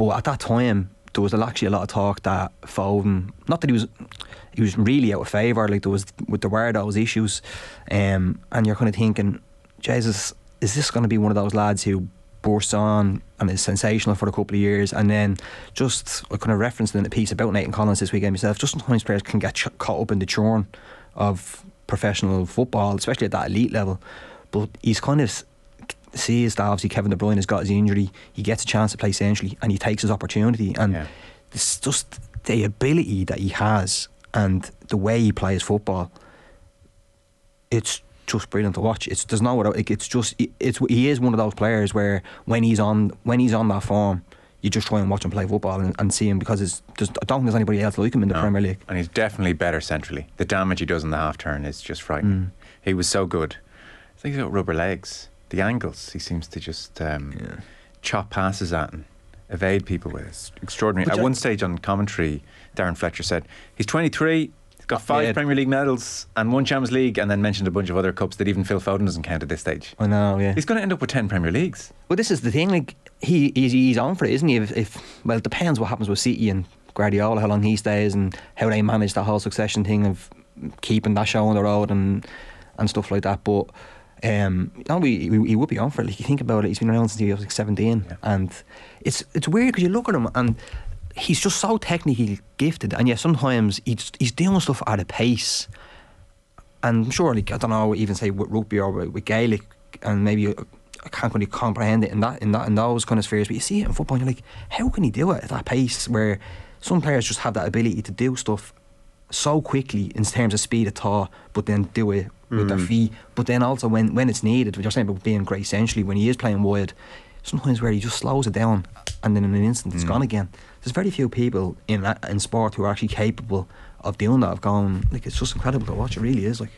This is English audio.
But at that time, there was actually a lot of talk that Foden, not that he was, he was really out of favour. Like there was, with there were those issues, um, and you're kind of thinking, Jesus, is this going to be one of those lads who bursts on and is sensational for a couple of years, and then just kind of referenced in the piece about Nathan Collins this weekend myself. Just sometimes players can get ch- caught up in the churn of professional football, especially at that elite level. But he's kind of sees that obviously Kevin De Bruyne has got his injury, he gets a chance to play centrally, and he takes his opportunity. And Yeah. it's just the ability that he has and the way he plays football. It's just brilliant to watch. It's there's no other. Like, it's just it's he is one of those players where when he's on when he's on that form. You just try and watch him play football and, and see him because it's, there's, I don't think there's anybody else like him in the No. Premier League. And he's definitely better centrally. The damage he does in the half turn is just frightening. Mm. He was so good. I think he's got rubber legs. The angles, he seems to just um, Yeah. chop passes at and evade people with. It's extraordinary. But At you- one stage on commentary, Darren Fletcher said, he's 23, he's got five. Premier League medals and one Champions League, and then mentioned a bunch of other cups that even Phil Foden doesn't count at this stage. I know, yeah. He's going to end up with 10 Premier Leagues. Well, this is the thing. Like he, he's, he's on for it, isn't he? If, if well, it depends what happens with City and Guardiola, how long he stays, and how they manage that whole succession thing of keeping that show on the road and and stuff like that. But um, no, he, he he would be on for it. Like you think about it, he's been around since he was like seventeen, Yeah. and it's it's weird because you look at him and. He's just so technically gifted, and yet sometimes he's he's doing stuff at a pace and I'm sure, like I don't know, even say with rugby or with, with Gaelic, and maybe uh, I can't really comprehend it in that in that in those kind of spheres. But you see it in football, and you're like, how can he do it at that pace? Where some players just have that ability to do stuff so quickly in terms of speed of thought, but then do it with their hmm. feet. But then also when when it's needed, what you're saying about being great essentially, when he is playing wide, sometimes where he just slows it down, and then in an instant it's hmm. gone again. There's very few people in in sport who are actually capable of doing that. Of going like it's just incredible to watch. It really is like.